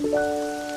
Música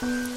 Thank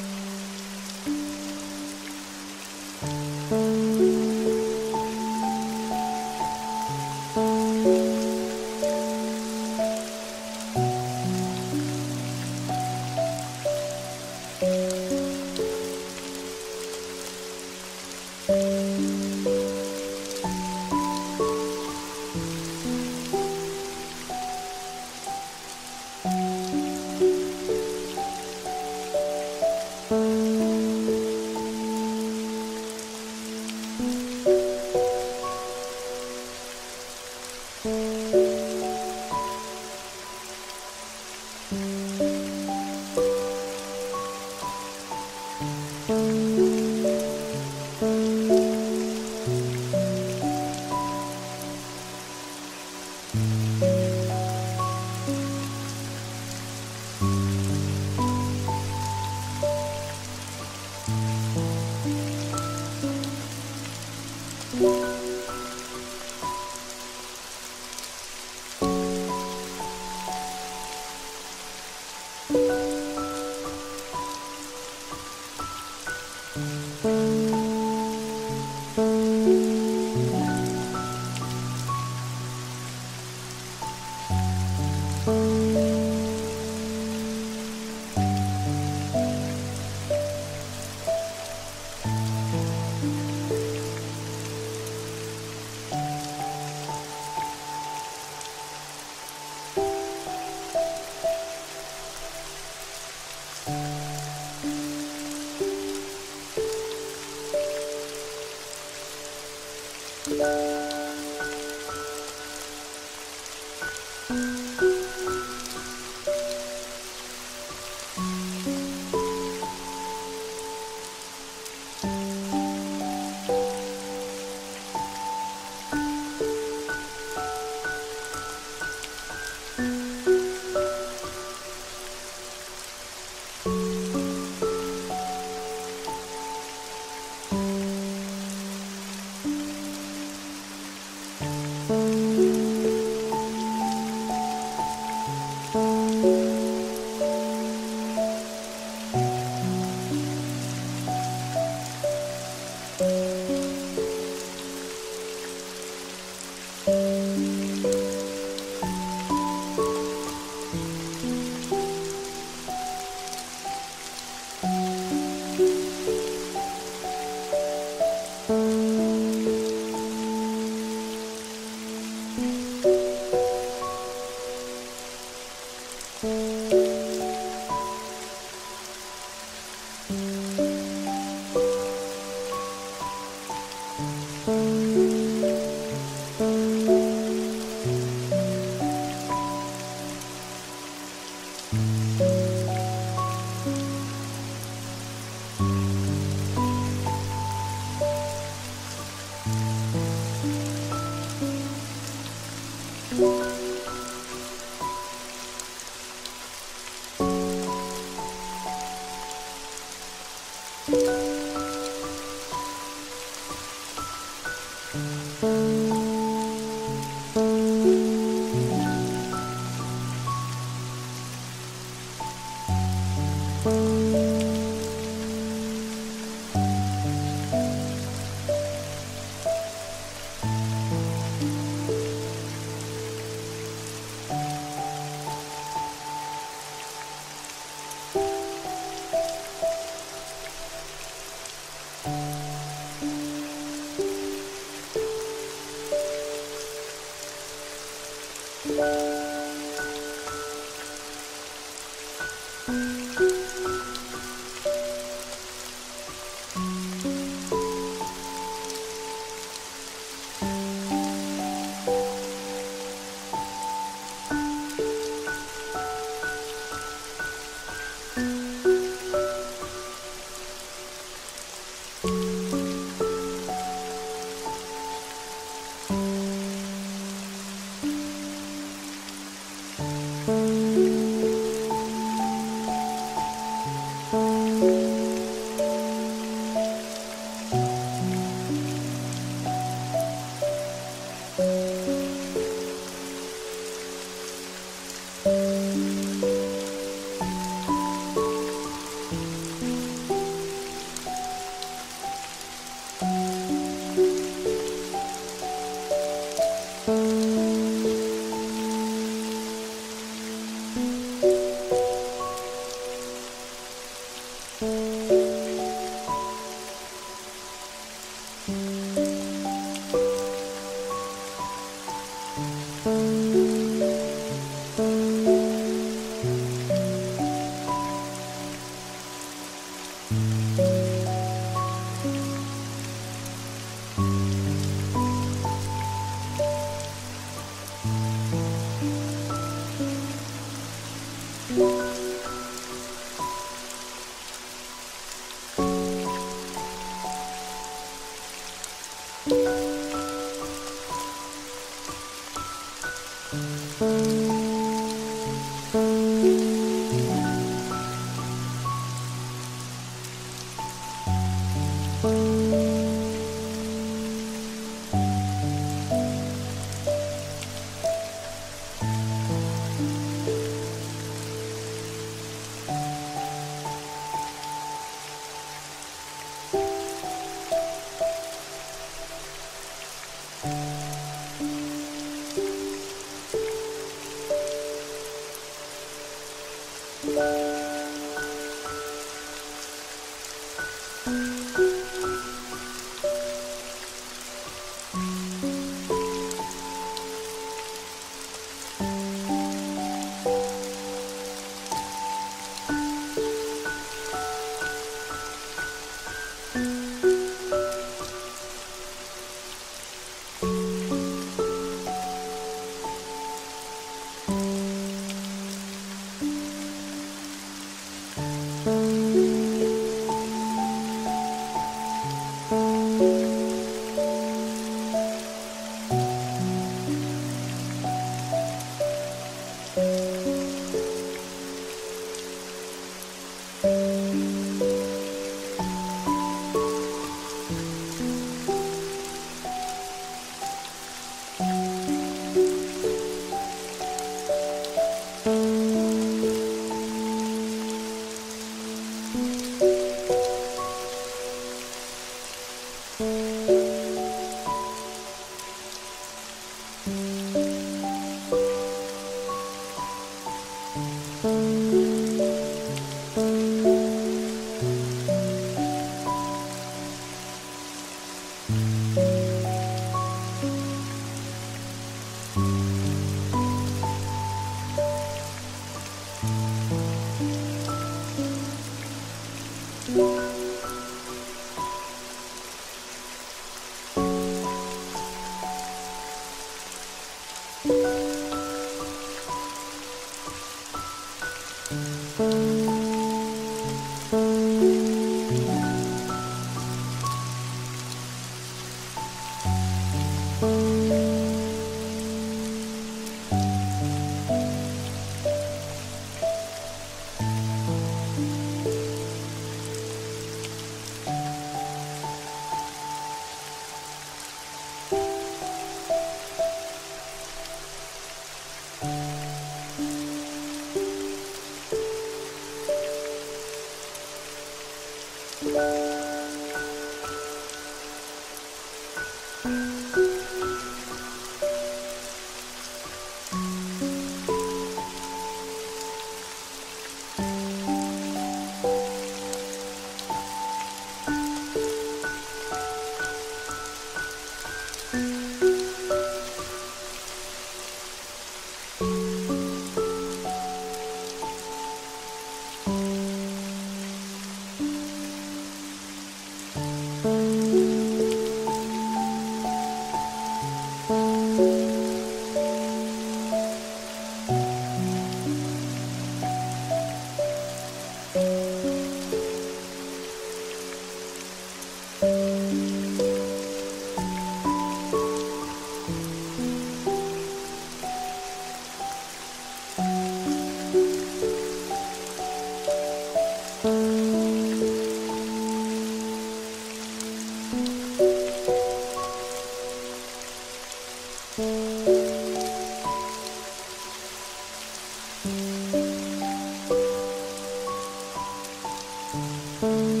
嗯。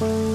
Bye.